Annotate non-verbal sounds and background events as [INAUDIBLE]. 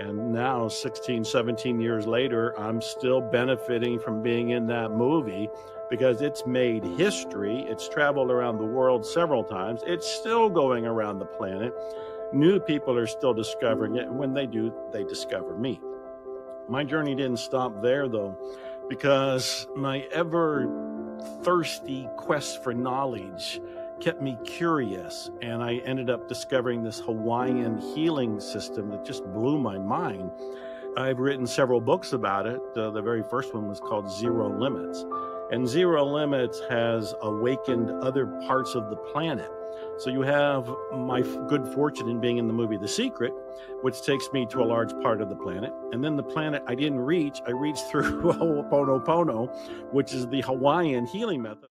And now, 16, 17 years later, I'm still benefiting from being in that movie because it's made history. It's traveled around the world several times. It's still going around the planet. New people are still discovering it. And when they do, they discover me. My journey didn't stop there, though, because my ever thirsty quest for knowledge kept me curious. And I ended up discovering this Hawaiian healing system that just blew my mind. I've written several books about it. The very first one was called Zero Limits. And Zero Limits has awakened other parts of the planet. So you have my good fortune in being in the movie The Secret, which takes me to a large part of the planet. And then the planet I didn't reach, I reached through [LAUGHS] Ho'oponopono, which is the Hawaiian healing method.